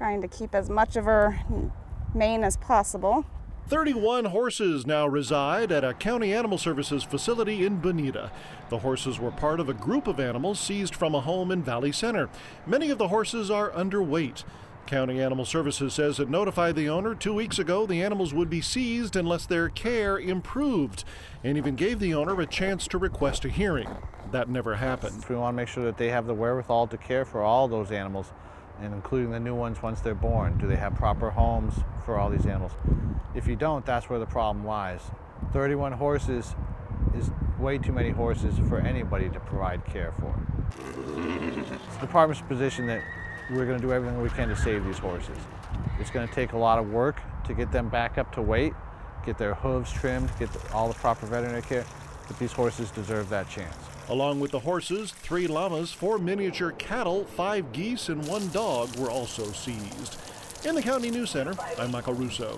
trying to keep as much of her mane as possible. 31 horses now reside at a county animal services facility in Bonita. The horses were part of a group of animals seized from a home in Valley Center. Many of the horses are underweight. County Animal Services says it notified the owner two weeks ago the animals would be seized unless their care improved, and even gave the owner a chance to request a hearing. That never happened. We want to make sure that they have the wherewithal to care for all those animals, and including the new ones once they're born. Do they have proper homes for all these animals? If you don't, that's where the problem lies. 31 horses is way too many horses for anybody to provide care for. It's the department's position that we're going to do everything we can to save these horses. It's going to take a lot of work to get them back up to weight, get their hooves trimmed, get all the proper veterinary care, but these horses deserve that chance. Along with the horses, three llamas, four miniature cattle, five geese, and one dog were also seized. In the County News Center, I'm Michael Russo.